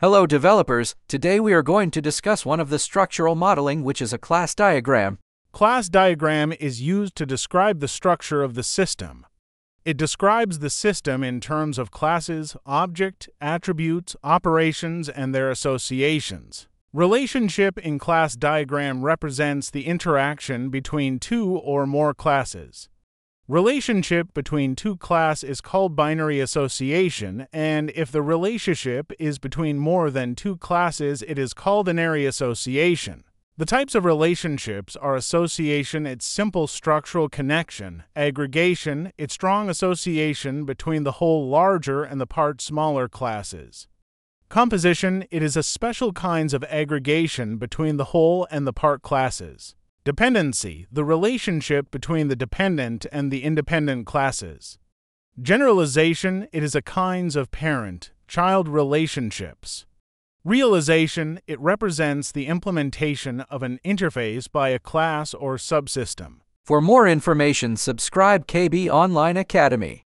Hello developers, today we are going to discuss one of the structural modeling which is a class diagram. Class diagram is used to describe the structure of the system. It describes the system in terms of classes, object, attributes, operations, and their associations. Relationship in class diagram represents the interaction between two or more classes. Relationship between two class is called binary association, and if the relationship is between more than two classes, it is called n-ary association. The types of relationships are association, its simple structural connection, aggregation, its strong association between the whole larger and the part smaller classes. Composition, it is a special kinds of aggregation between the whole and the part classes. Dependency, the relationship between the dependent and the independent classes. Generalization, it is a kinds of parent-child relationships. Realization, it represents the implementation of an interface by a class or subsystem. For more information, subscribe KB Online Academy.